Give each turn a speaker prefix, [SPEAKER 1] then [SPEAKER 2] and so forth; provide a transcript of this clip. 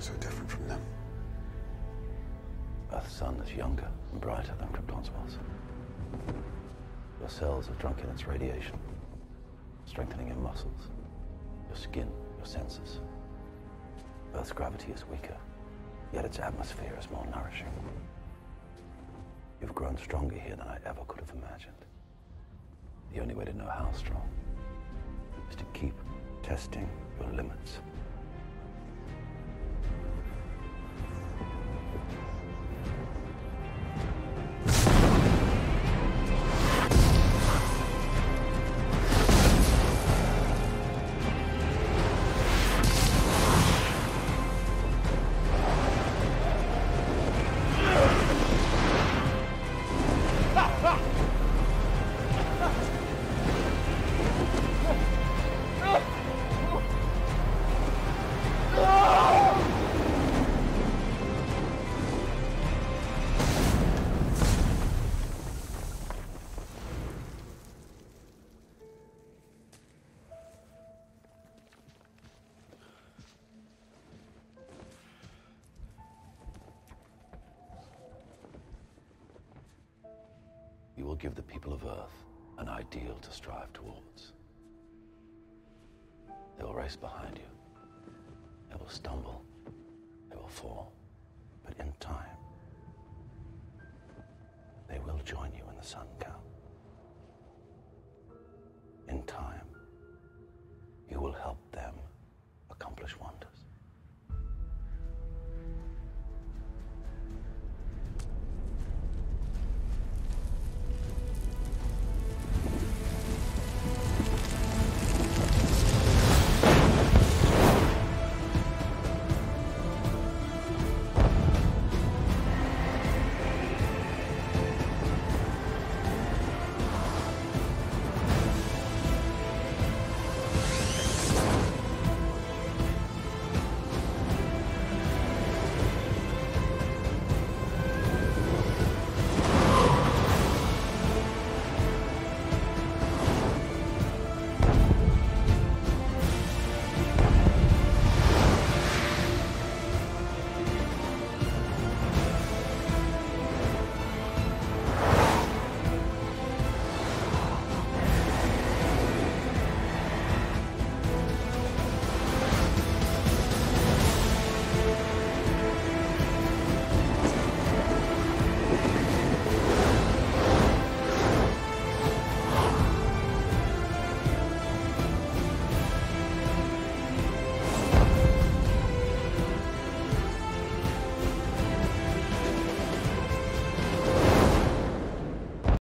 [SPEAKER 1] so different from them?
[SPEAKER 2] Earth's sun is younger and brighter than Krypton's was. Your cells are drunk in its radiation, strengthening your muscles, your skin, your senses. Earth's gravity is weaker, yet its atmosphere is more nourishing. You've grown stronger here than I ever could have imagined. The only way to know how strong is to keep testing your limits. you will give the people of Earth an ideal to strive towards. They will race behind you. They will stumble. They will fall. But in time, they will join you in the Sun comes. In time, you will help them accomplish wonders.